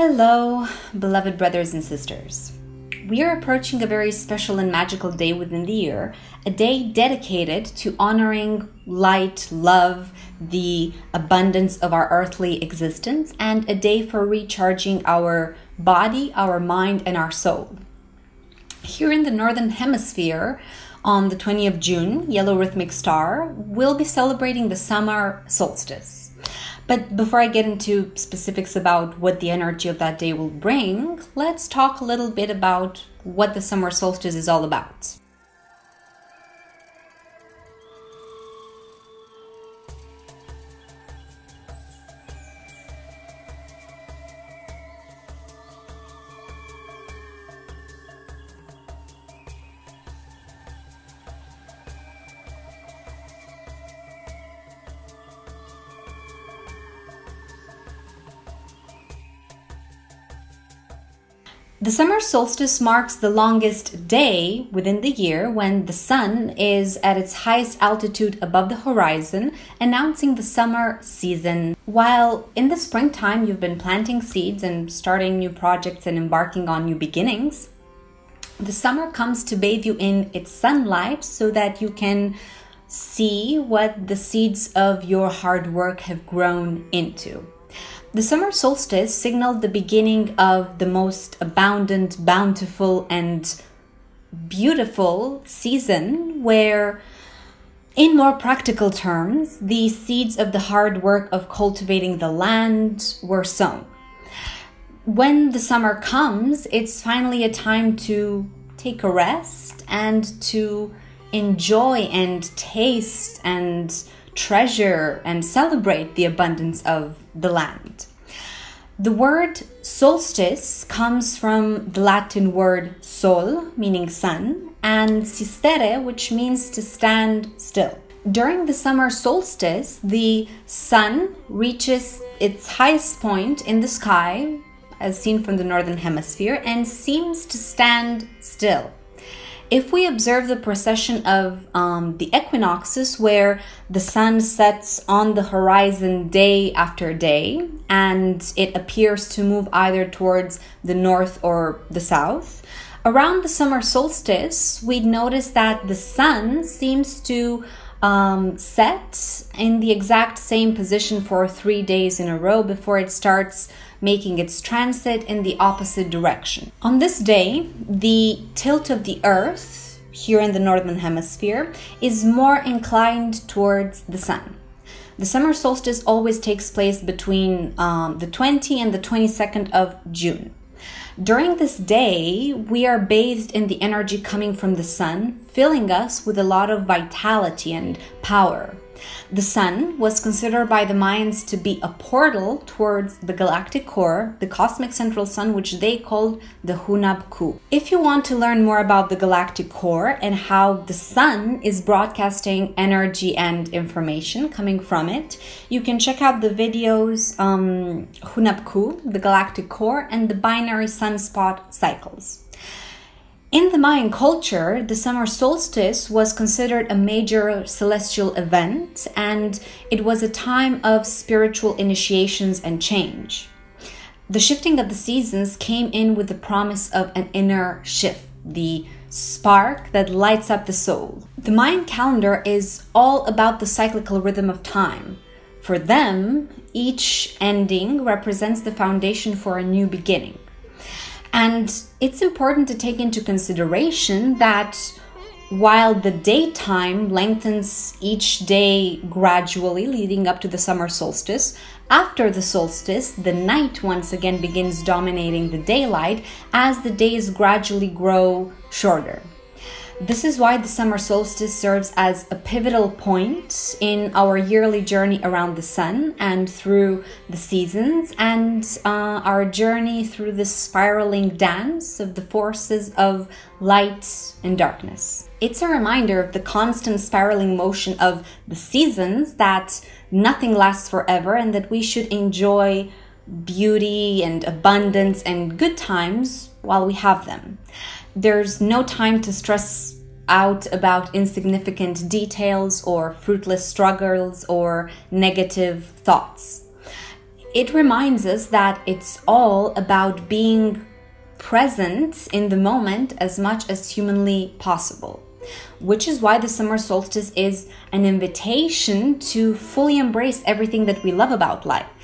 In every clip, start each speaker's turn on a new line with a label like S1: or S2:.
S1: Hello, beloved brothers and sisters. We are approaching a very special and magical day within the year, a day dedicated to honoring light, love, the abundance of our earthly existence, and a day for recharging our body, our mind, and our soul. Here in the Northern Hemisphere, on the 20th of June, Yellow Rhythmic Star will be celebrating the summer solstice. But before I get into specifics about what the energy of that day will bring, let's talk a little bit about what the summer solstice is all about. The summer solstice marks the longest day within the year when the sun is at its highest altitude above the horizon, announcing the summer season. While in the springtime you've been planting seeds and starting new projects and embarking on new beginnings, the summer comes to bathe you in its sunlight so that you can see what the seeds of your hard work have grown into. The summer solstice signaled the beginning of the most abundant, bountiful, and beautiful season where, in more practical terms, the seeds of the hard work of cultivating the land were sown. When the summer comes, it's finally a time to take a rest and to enjoy and taste and treasure and celebrate the abundance of the land. The word solstice comes from the Latin word sol, meaning sun, and sistere, which means to stand still. During the summer solstice, the sun reaches its highest point in the sky, as seen from the northern hemisphere, and seems to stand still if we observe the precession of um, the equinoxes, where the sun sets on the horizon day after day, and it appears to move either towards the north or the south, around the summer solstice, we'd notice that the sun seems to um, set in the exact same position for three days in a row before it starts making its transit in the opposite direction. On this day, the tilt of the Earth, here in the Northern Hemisphere, is more inclined towards the Sun. The summer solstice always takes place between um, the 20 and the 22nd of June. During this day, we are bathed in the energy coming from the sun, filling us with a lot of vitality and power. The Sun was considered by the Mayans to be a portal towards the galactic core, the cosmic central sun, which they called the Hunab Ku. If you want to learn more about the galactic core and how the Sun is broadcasting energy and information coming from it, you can check out the videos um, Hunab Ku, the galactic core, and the binary sunspot cycles. In the Mayan culture, the summer solstice was considered a major celestial event and it was a time of spiritual initiations and change. The shifting of the seasons came in with the promise of an inner shift, the spark that lights up the soul. The Mayan calendar is all about the cyclical rhythm of time. For them, each ending represents the foundation for a new beginning. And it's important to take into consideration that while the daytime lengthens each day gradually leading up to the summer solstice, after the solstice, the night once again begins dominating the daylight as the days gradually grow shorter. This is why the summer solstice serves as a pivotal point in our yearly journey around the sun and through the seasons, and uh, our journey through the spiraling dance of the forces of light and darkness. It's a reminder of the constant spiraling motion of the seasons that nothing lasts forever and that we should enjoy beauty and abundance and good times while we have them there's no time to stress out about insignificant details or fruitless struggles or negative thoughts. it reminds us that it's all about being present in the moment as much as humanly possible. Which is why the summer solstice is an invitation to fully embrace everything that we love about life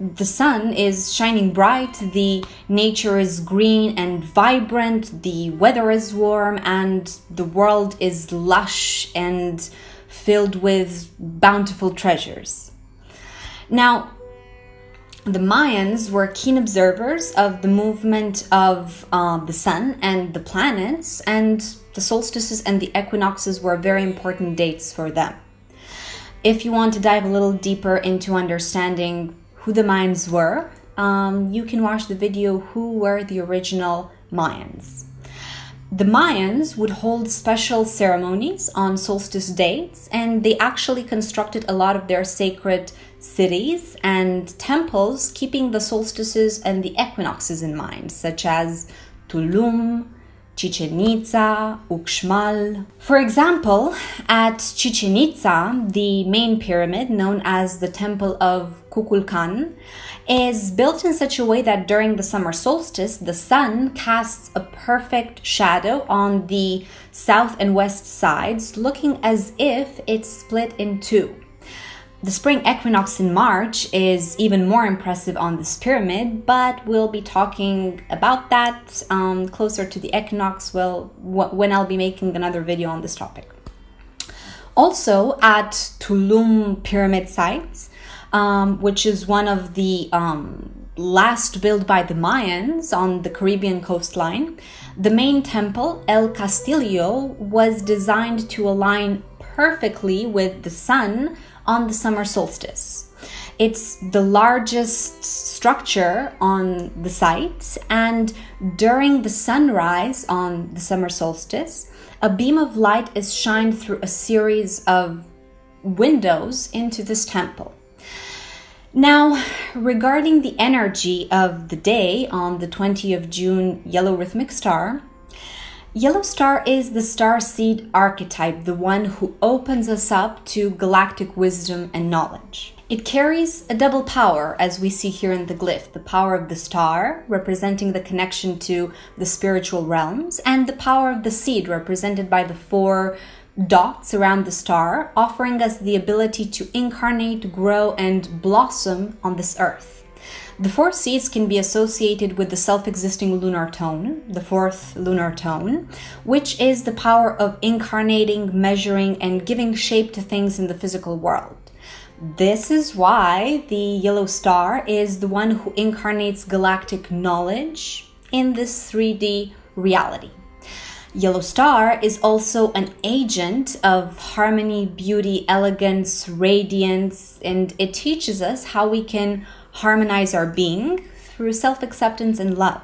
S1: the sun is shining bright, the nature is green and vibrant, the weather is warm, and the world is lush and filled with bountiful treasures. Now, the Mayans were keen observers of the movement of uh, the sun and the planets, and the solstices and the equinoxes were very important dates for them. If you want to dive a little deeper into understanding who the Mayans were, um, you can watch the video Who Were the Original Mayans. The Mayans would hold special ceremonies on solstice dates, and they actually constructed a lot of their sacred cities and temples, keeping the solstices and the equinoxes in mind, such as Tulum, Chichen Itza, Uxmal. For example, at Chichen Itza, the main pyramid, known as the Temple of Kukulkan, is built in such a way that during the summer solstice, the sun casts a perfect shadow on the south and west sides, looking as if it's split in two. The spring equinox in March is even more impressive on this pyramid, but we'll be talking about that um, closer to the equinox well, when I'll be making another video on this topic. Also, at Tulum pyramid sites, um, which is one of the um, last built by the Mayans on the Caribbean coastline, the main temple, El Castillo, was designed to align perfectly with the sun on the summer solstice. It's the largest structure on the site, and during the sunrise on the summer solstice, a beam of light is shined through a series of windows into this temple. Now, regarding the energy of the day on the 20th of June yellow rhythmic star, Yellow star is the star seed archetype, the one who opens us up to galactic wisdom and knowledge. It carries a double power, as we see here in the glyph the power of the star, representing the connection to the spiritual realms, and the power of the seed, represented by the four dots around the star, offering us the ability to incarnate, grow, and blossom on this earth. The four seeds can be associated with the self existing lunar tone, the fourth lunar tone, which is the power of incarnating, measuring, and giving shape to things in the physical world. This is why the yellow star is the one who incarnates galactic knowledge in this 3D reality. Yellow Star is also an agent of harmony, beauty, elegance, radiance, and it teaches us how we can harmonize our being through self acceptance and love.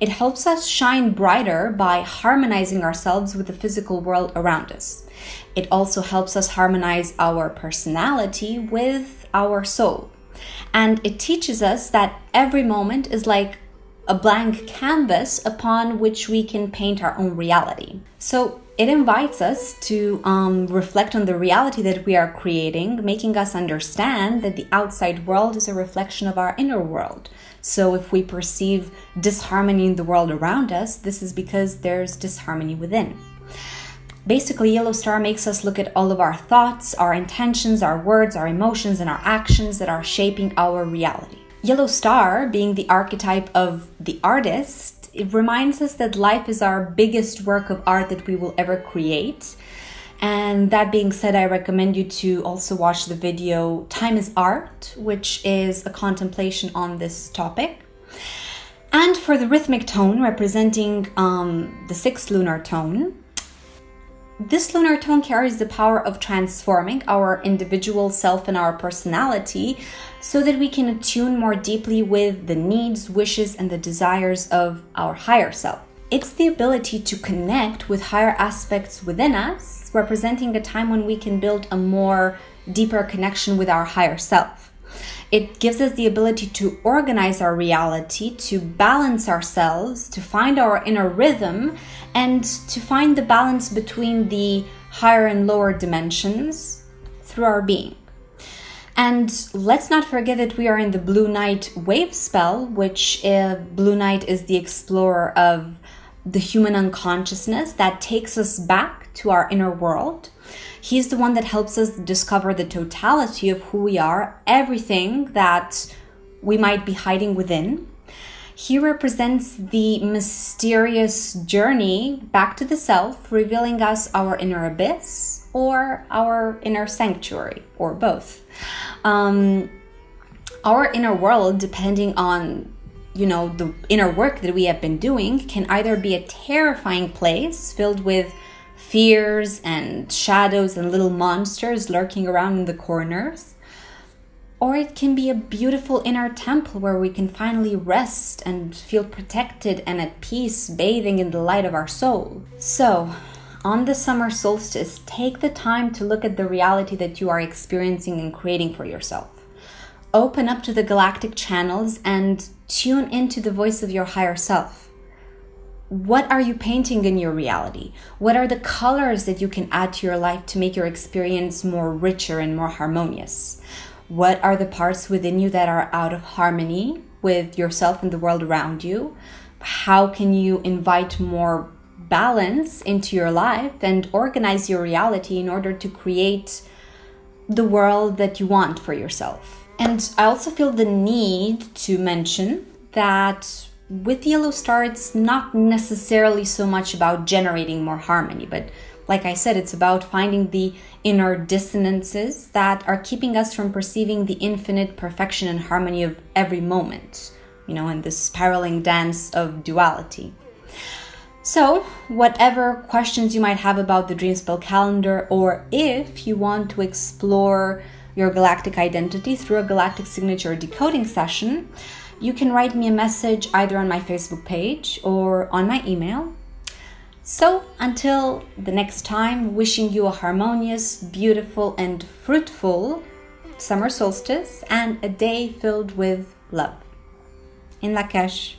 S1: It helps us shine brighter by harmonizing ourselves with the physical world around us. It also helps us harmonize our personality with our soul. And it teaches us that every moment is like a blank canvas upon which we can paint our own reality. So it invites us to um, reflect on the reality that we are creating, making us understand that the outside world is a reflection of our inner world. So if we perceive disharmony in the world around us, this is because there's disharmony within. Basically, Yellow Star makes us look at all of our thoughts, our intentions, our words, our emotions, and our actions that are shaping our reality. Yellow Star, being the archetype of the artist, it reminds us that life is our biggest work of art that we will ever create. And that being said, I recommend you to also watch the video Time is Art, which is a contemplation on this topic. And for the rhythmic tone, representing um, the sixth lunar tone, this lunar tone carries the power of transforming our individual self and our personality so that we can attune more deeply with the needs, wishes, and the desires of our higher self. It's the ability to connect with higher aspects within us, representing a time when we can build a more deeper connection with our higher self. It gives us the ability to organize our reality, to balance ourselves, to find our inner rhythm, and to find the balance between the higher and lower dimensions through our being. And let's not forget that we are in the Blue Night wave spell, which uh, Blue Night is the explorer of the human unconsciousness that takes us back to our inner world. He's the one that helps us discover the totality of who we are, everything that we might be hiding within. He represents the mysterious journey back to the self, revealing us our inner abyss or our inner sanctuary, or both um, our inner world, depending on you know the inner work that we have been doing, can either be a terrifying place filled with fears and shadows and little monsters lurking around in the corners. Or it can be a beautiful inner temple where we can finally rest and feel protected and at peace, bathing in the light of our soul. So, on the summer solstice, take the time to look at the reality that you are experiencing and creating for yourself. Open up to the galactic channels and tune into the voice of your higher self. What are you painting in your reality? What are the colors that you can add to your life to make your experience more richer and more harmonious? What are the parts within you that are out of harmony with yourself and the world around you? How can you invite more balance into your life and organize your reality in order to create the world that you want for yourself. And I also feel the need to mention that with Yellow Star, it's not necessarily so much about generating more harmony, but like I said, it's about finding the inner dissonances that are keeping us from perceiving the infinite perfection and harmony of every moment, you know, in this spiraling dance of duality. So, whatever questions you might have about the Dream Spell calendar, or if you want to explore your galactic identity through a galactic signature decoding session, you can write me a message either on my Facebook page or on my email. So, until the next time, wishing you a harmonious, beautiful, and fruitful summer solstice and a day filled with love. In Lak'Ech.